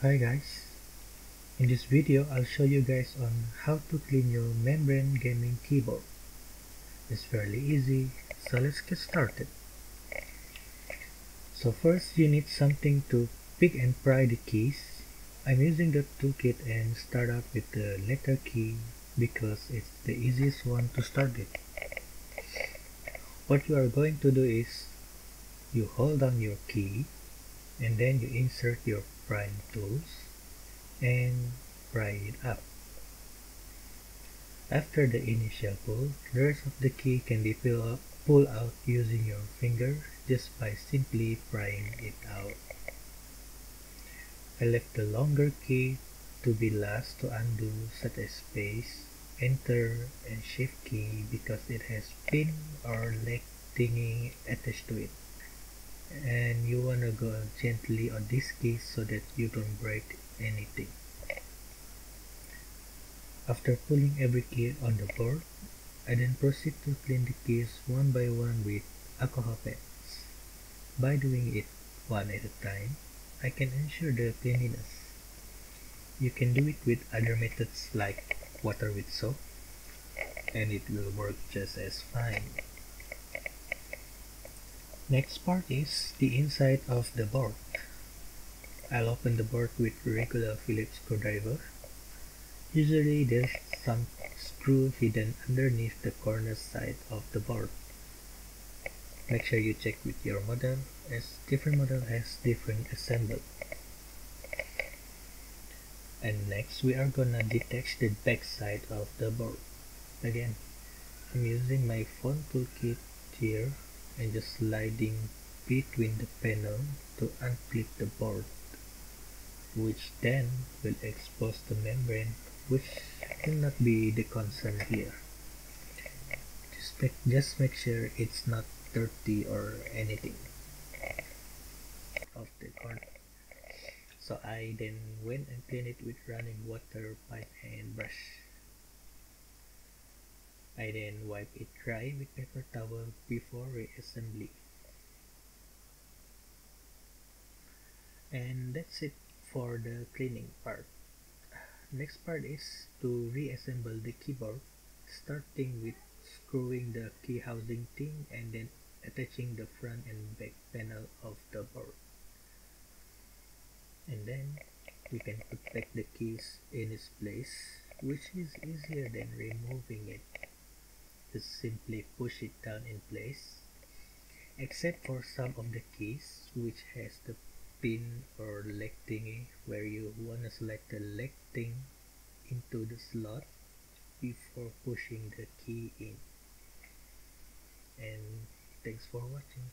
Hi guys, in this video I'll show you guys on how to clean your membrane gaming keyboard. It's fairly easy, so let's get started. So first you need something to pick and pry the keys. I'm using the toolkit and start out with the letter key because it's the easiest one to start with. What you are going to do is you hold down your key and then you insert your prying tools and pry it up. After the initial pull, the rest of the key can be pulled out using your finger just by simply prying it out. I left the longer key to be last to undo such as space, enter, and shift key because it has pin or leg thingy attached to it and you want to go gently on this key so that you don't break anything. After pulling every key on the board I then proceed to clean the keys one by one with alcohol pads. By doing it one at a time I can ensure the cleanliness. You can do it with other methods like water with soap and it will work just as fine Next part is the inside of the board. I'll open the board with regular Phillips screwdriver. Usually there's some screw hidden underneath the corner side of the board. Make sure you check with your model as different model has different assembly. And next we are gonna detach the back side of the board. Again, I'm using my phone toolkit here and just sliding between the panel to unclip the board which then will expose the membrane which will not be the concern here. Just make, just make sure it's not dirty or anything of the corner so I then went and cleaned it with running water pipe and brush I then wipe it dry with paper towel before reassembly. And that's it for the cleaning part. Next part is to reassemble the keyboard, starting with screwing the key housing thing and then attaching the front and back panel of the board. And then we can put back the keys in its place, which is easier than removing it just simply push it down in place except for some of the keys which has the pin or leg thingy where you want to select the leg thing into the slot before pushing the key in. And thanks for watching